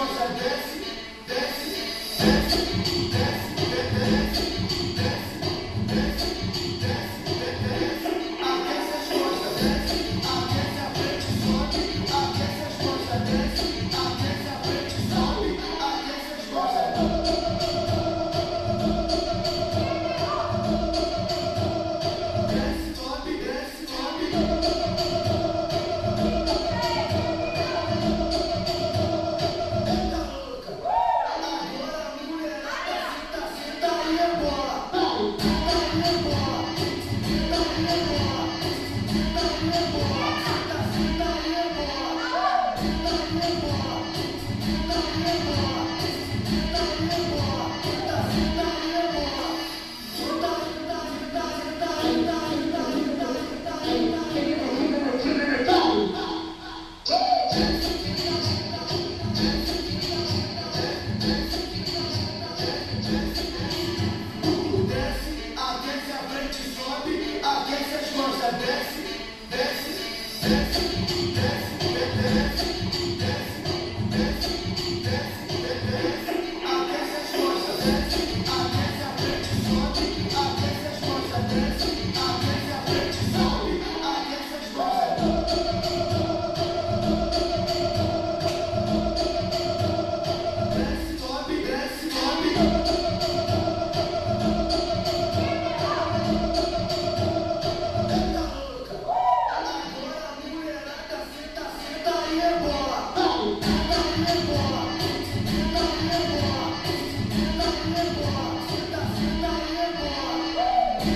Senhor, é Quer que você te mande essa